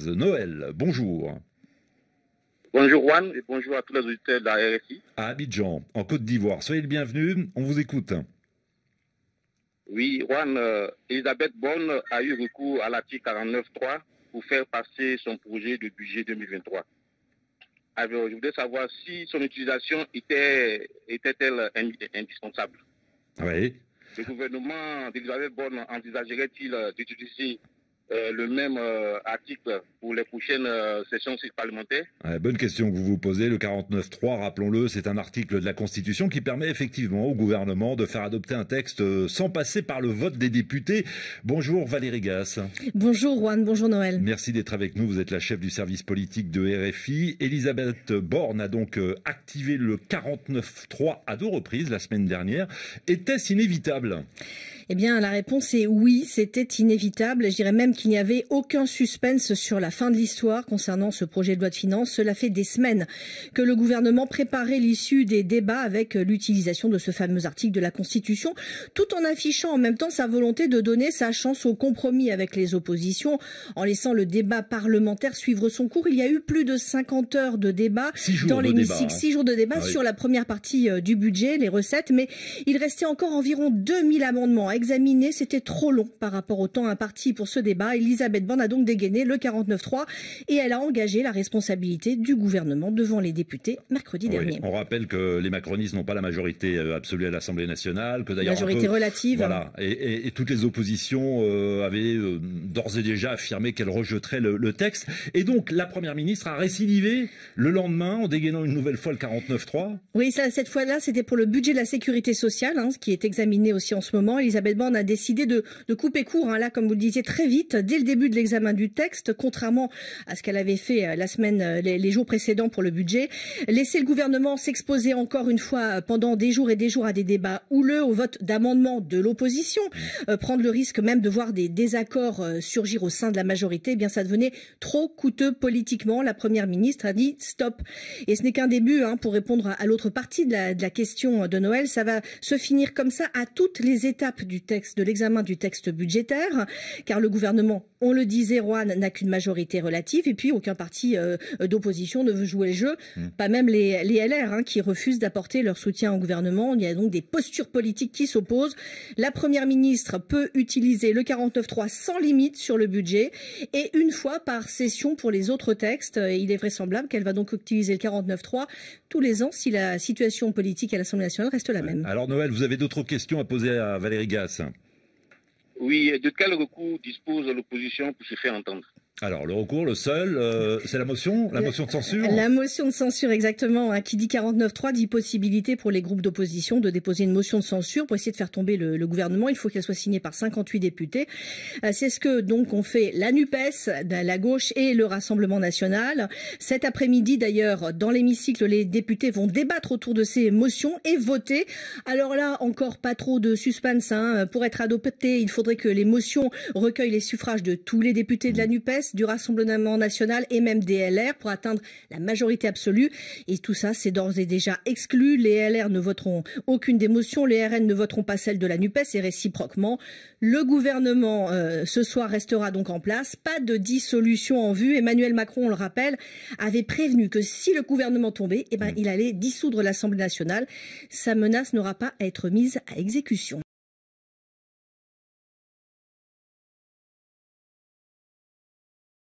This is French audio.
Noël, bonjour. Bonjour Juan et bonjour à tous les auditeurs de la RFI. À Abidjan, en Côte d'Ivoire. Soyez le bienvenu, on vous écoute. Oui, Juan, euh, Elisabeth Bonne a eu recours à l'article 49.3 pour faire passer son projet de budget 2023. Alors, je voudrais savoir si son utilisation était, était-elle indispensable? Oui. Le gouvernement d'Elisabeth Bonne envisagerait-il d'utiliser euh, le même euh, article pour les prochaines euh, sessions parlementaires Bonne question que vous vous posez. Le 49.3, rappelons-le, c'est un article de la Constitution qui permet effectivement au gouvernement de faire adopter un texte sans passer par le vote des députés. Bonjour Valérie Gass. Bonjour Juan, bonjour Noël. Merci d'être avec nous. Vous êtes la chef du service politique de RFI. Elisabeth Borne a donc activé le 49.3 à deux reprises la semaine dernière. Était-ce inévitable? Eh bien, la réponse est oui, c'était inévitable. Je dirais même qu'il n'y avait aucun suspense sur la fin de l'histoire concernant ce projet de loi de finances. Cela fait des semaines que le gouvernement préparait l'issue des débats avec l'utilisation de ce fameux article de la Constitution, tout en affichant en même temps sa volonté de donner sa chance au compromis avec les oppositions, en laissant le débat parlementaire suivre son cours. Il y a eu plus de 50 heures de débat dans l'hémicycle, hein. six jours de débat sur la première partie euh, du budget, les recettes, mais il restait encore environ 2000 amendements examiné. C'était trop long par rapport au temps imparti pour ce débat. Elisabeth Borne a donc dégainé le 49-3 et elle a engagé la responsabilité du gouvernement devant les députés mercredi dernier. On rappelle que les macronistes n'ont pas la majorité euh, absolue à l'Assemblée nationale, que d'ailleurs majorité relative. Voilà, et, toutes les oppositions euh, avaient euh, d'ores et déjà affirmé qu'elles rejetteraient le, texte. Et donc la première ministre a récidivé le lendemain en dégainant une nouvelle fois le 49-3. Oui, ça, cette fois-là, c'était pour le budget de la sécurité sociale, hein, qui est examiné aussi en ce moment. Elisabeth Borne a décidé de, couper court, hein, là, comme vous le disiez, très vite, dès le début de l'examen du texte, contrairement à ce qu'elle avait fait euh, la semaine, euh, les, jours précédents pour le budget. Laisser le gouvernement s'exposer encore une fois euh, pendant des jours et des jours à des débats houleux, au vote d'amendements de l'opposition, prendre le risque même de voir des désaccords surgir au sein de la majorité, eh bien ça devenait trop coûteux politiquement. La première ministre a dit stop. Et ce n'est qu'un début hein, pour répondre à, l'autre partie de la, de la question de Noël. Ça va se finir comme ça à toutes les étapes du texte, de l'examen du texte budgétaire, car le gouvernement, on le disait, Rouen n'a qu'une majorité relative, et puis aucun parti euh, d'opposition ne veut jouer le jeu, hmm. pas même les, les LR, hein, qui refusent d'apporter leur soutien au gouvernement. Il y a donc des postures politiques qui s'opposent. La première ministre peut utiliser le 49.3 sans limite sur le budget, et une fois par session pour les autres textes. Il est vraisemblable qu'elle va donc utiliser le 49.3 tous les ans si la situation politique à l'Assemblée nationale reste la même. Alors Noël, vous avez d'autres questions à poser à Valérie Gass oui, de quel recours dispose l'opposition pour se faire entendre? Alors, le recours, le seul, euh, c'est la motion La motion de censure La motion de censure, exactement. Hein, qui dit 49.3 dit possibilité pour les groupes d'opposition de déposer une motion de censure pour essayer de faire tomber le, gouvernement. Il faut qu'elle soit signée par 58 députés. Euh, c'est ce que donc on fait la NUPES, la gauche et le Rassemblement national. Cet après-midi, d'ailleurs, dans l'hémicycle, les députés vont débattre autour de ces motions et voter. Alors là, encore pas trop de suspense. Hein. Pour être adopté, il faudrait que les motions recueillent les suffrages de tous les députés de la NUPES du Rassemblement national et même des LR pour atteindre la majorité absolue. Et tout ça, c'est d'ores et déjà exclu. Les LR ne voteront aucune des motions, les RN ne voteront pas celle de la NUPES et réciproquement. Le gouvernement, euh, ce soir, restera donc en place. Pas de dissolution en vue. Emmanuel Macron, on le rappelle, avait prévenu que si le gouvernement tombait, eh ben, il allait dissoudre l'Assemblée nationale. Sa menace n'aura pas à être mise à exécution.